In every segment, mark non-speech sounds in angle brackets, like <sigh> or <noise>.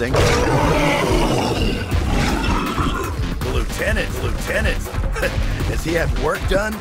ahead. That looks. Lieutenant, Lieutenant. <laughs> Has he had work done?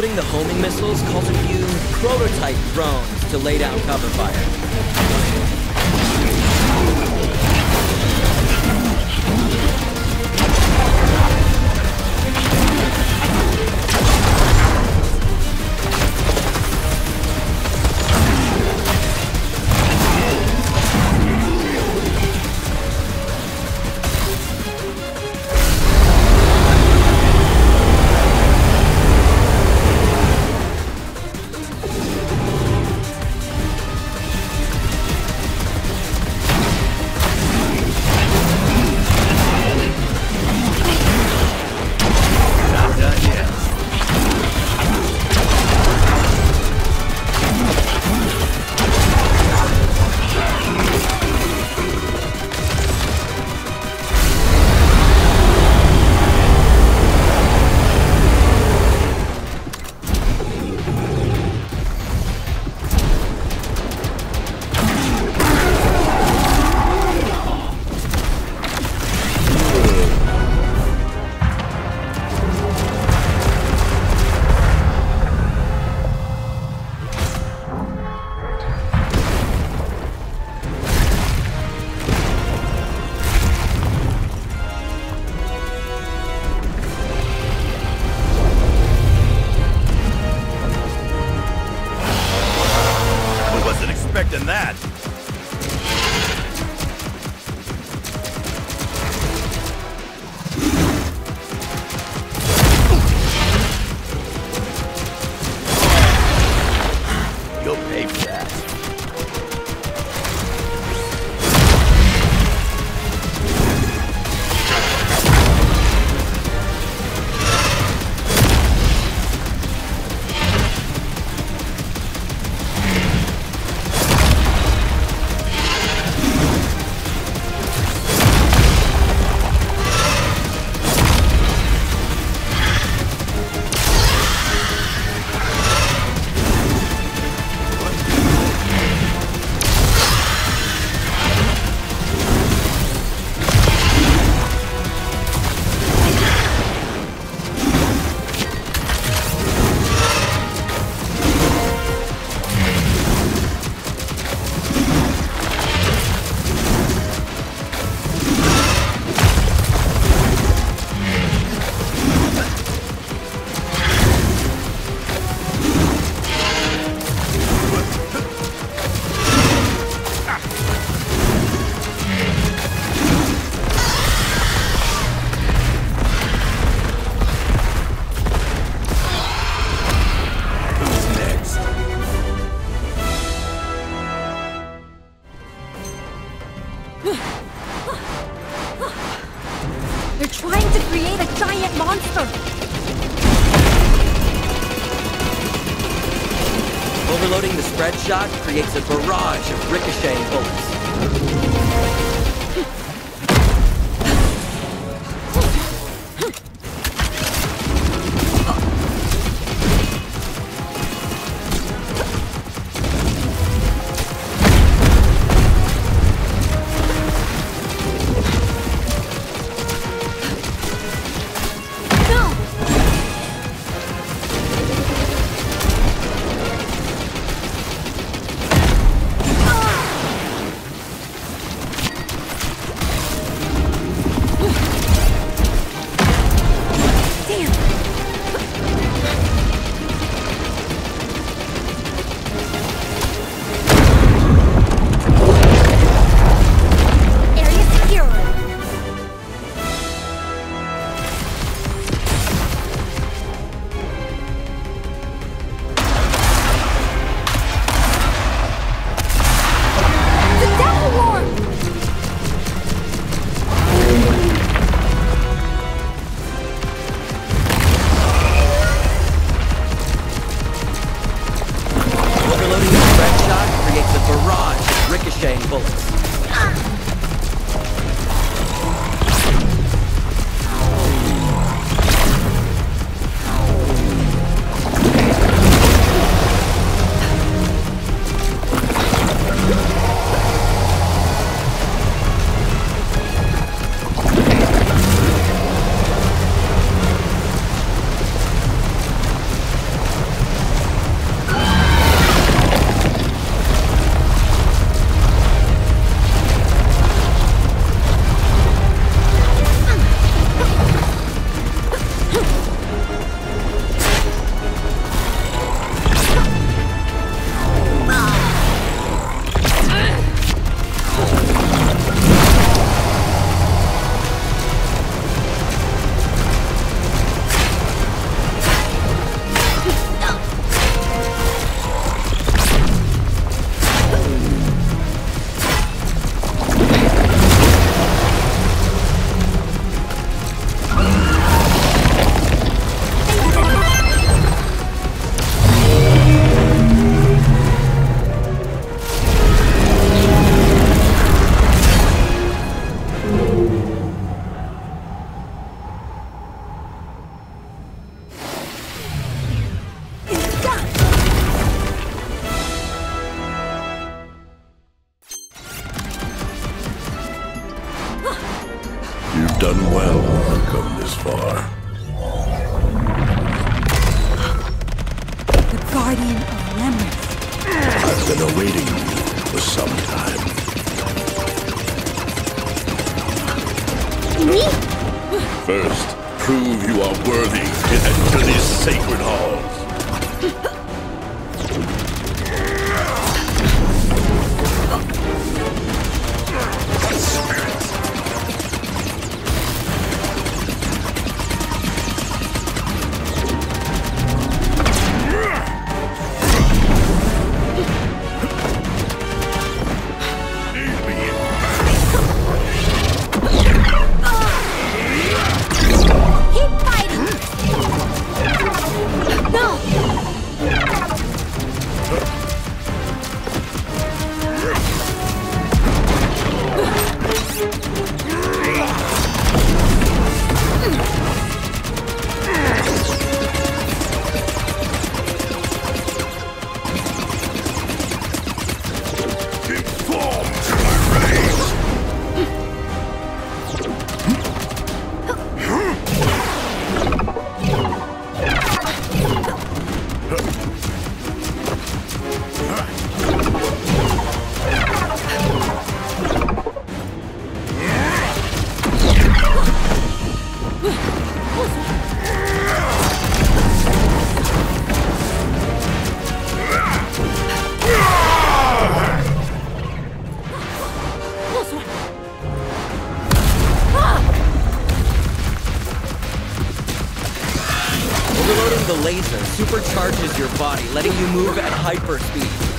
Overloading the homing missiles calls a few prototype drones to lay down cover fire. Shot creates a barrage of ricocheting bullets. Guardian of Memories. I've been awaiting you for some time. Me? First, prove you are worthy to enter these sacred halls. <laughs> the laser supercharges your body, letting you move at hyperspeed.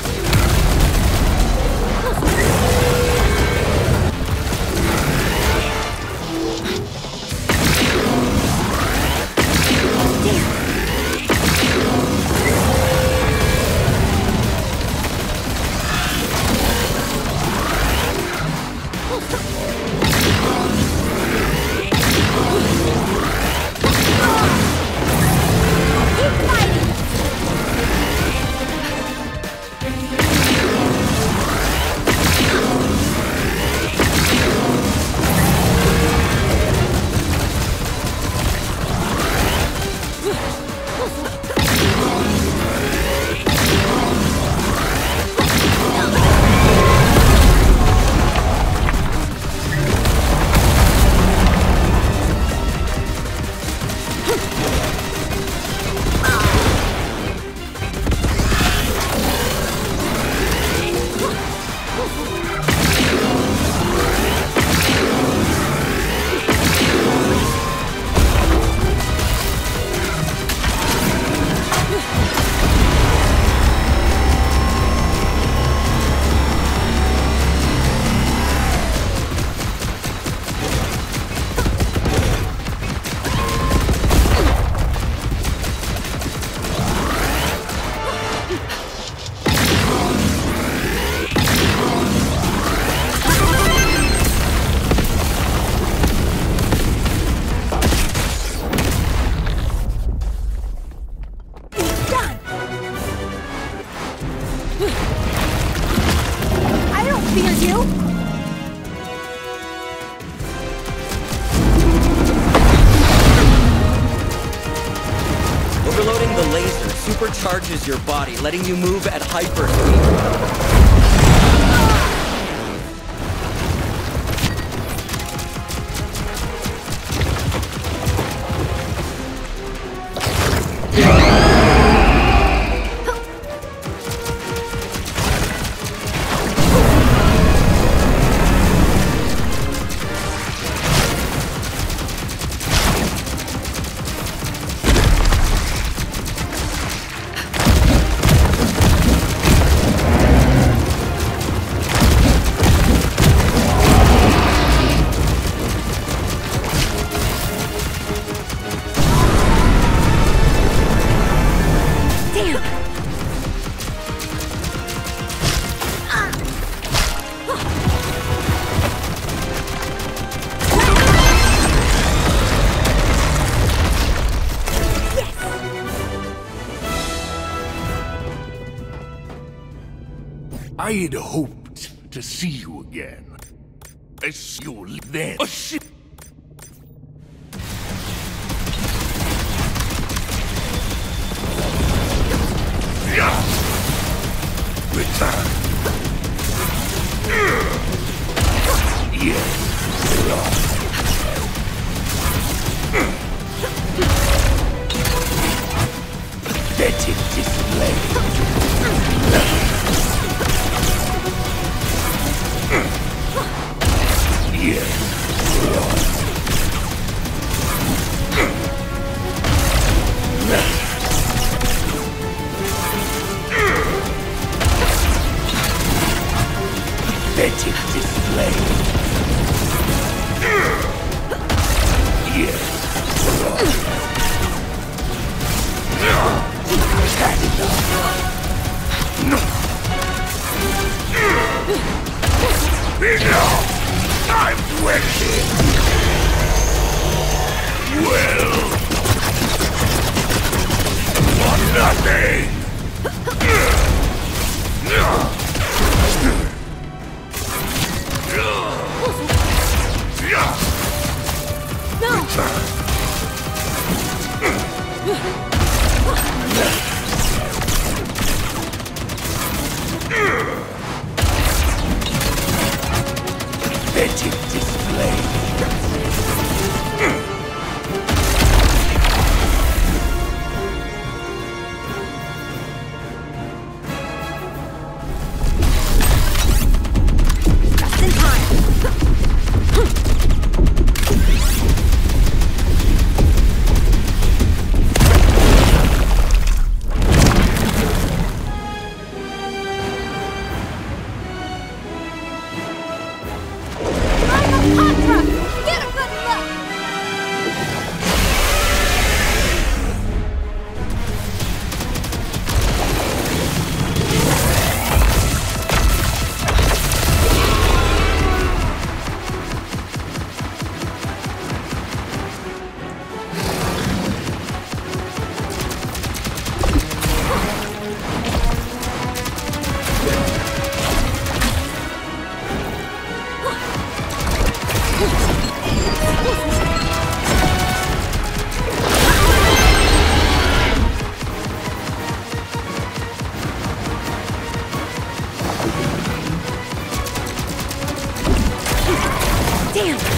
Letting you move at hyperspeed. Damn! I had hoped to see you again. I see you then. Oh, shit! No! Damn!